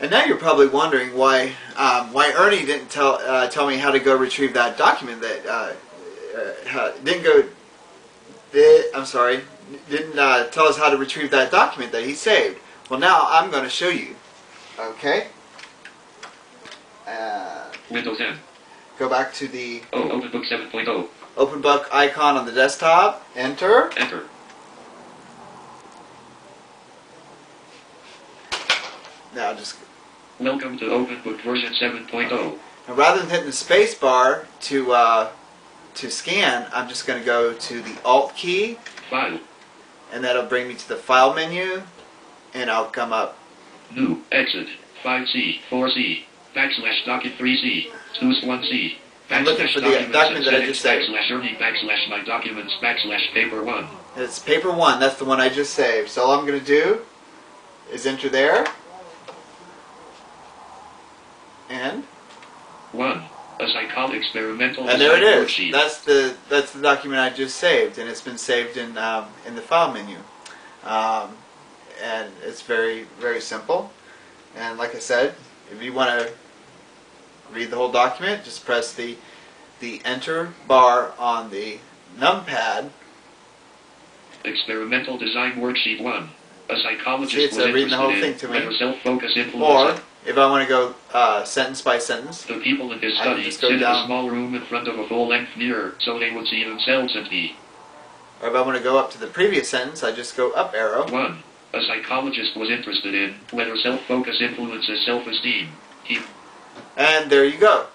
And now you're probably wondering why um, why Ernie didn't tell uh, tell me how to go retrieve that document that uh, uh, didn't go. Did, I'm sorry, didn't uh, tell us how to retrieve that document that he saved. Well, now I'm going to show you. Okay. Uh, Windows N. go back to the O. OpenBook 7.0. open book icon on the desktop. Enter. Enter. Now just Welcome to OpenBook version oh. 7.0. Now, rather than hitting the space bar to uh, to scan, I'm just going to go to the Alt key, File. and that'll bring me to the File menu, and I'll come up. New. Exit. 5C. 4C. Backslash docket 3C. 2 1C. I'm looking for the, uh, document that I just saved. Backslash Ernie. Backslash my documents. Backslash paper 1. It's paper one. That's the one I just saved. So all I'm going to do is enter there, and 1. A psychol experimental and there it design worksheet. That's the that's the document I just saved, and it's been saved in um, in the File menu, um, and it's very very simple. And like I said, if you want to read the whole document, just press the the Enter bar on the numpad. Experimental design worksheet 1. A psychologist See, it's, was reading the whole thing to me. Or if I want to go uh, sentence by sentence, the people in his I can study sit in a small room in front of a full-length mirror so they would see themselves and be. or if I want to go up to the previous sentence, I just go up arrow. 1. A psychologist was interested in whether self-focus influences self-esteem. He And there you go.